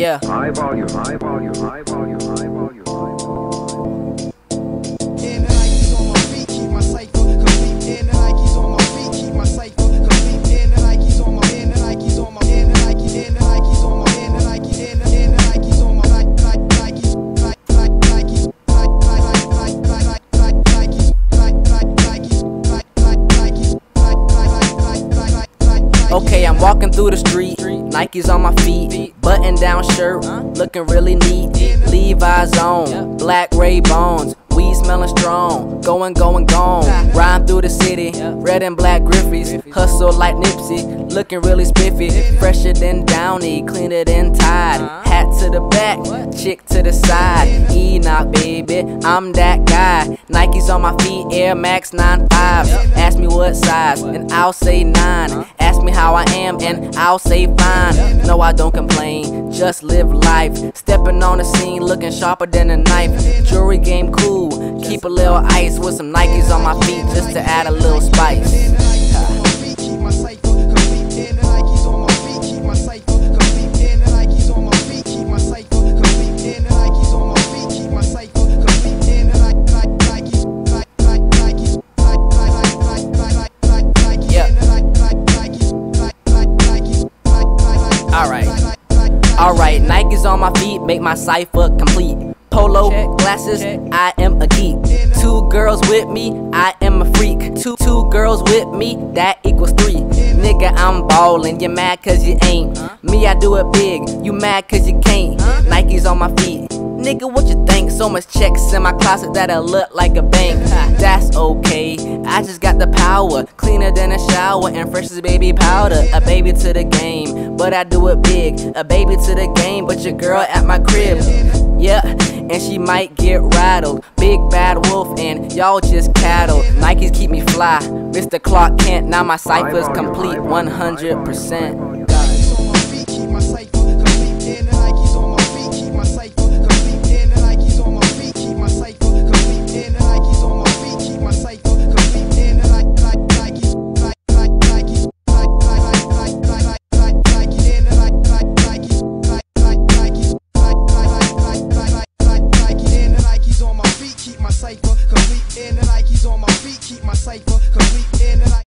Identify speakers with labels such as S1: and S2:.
S1: Yeah.
S2: High volume, high volume, high volume, high volume,
S1: Okay, I'm walking through the street, Nikes on my feet, button down shirt, looking really neat. Levi's on, black Ray Bones, weed smelling strong, going, going, gone. Ride through the city, red and black Griffeys, hustle like Nipsey, looking really spiffy, fresher than Downy, cleaner than Tide. Hat to the back, chick to the side. Enoch, baby, I'm that guy. Nikes on my feet, Air Max 95s. Ask me what size, and I'll say 9. Ask me how I am, and I'll say fine. No, I don't complain, just live life. Stepping on the scene, looking sharper than a knife. Jewelry game cool, keep a little ice with some Nikes on my feet just to add a little spice. Alright. Alright, Nikes on my feet make my cipher complete. Polo glasses, I am a geek. Two girls with me, I am a freak. Two two girls with me, that equals three. Nigga, I'm ballin', you mad cause you ain't. Me, I do it big, you mad cause you can't. Nikes on my feet. Nigga, what you think? So much checks in my closet that I look like a bank. That's okay. I just got the power, cleaner than a shower and fresh as baby powder. A baby to the game, but I do it big. A baby to the game, but your girl at my crib. Yeah, and she might get rattled. Big bad wolf, and y'all just cattle. Nikes keep me fly. Mr. Clark Kent, now my cipher's complete 100%. cipher complete. In the Nikes on my feet, keep my cipher complete.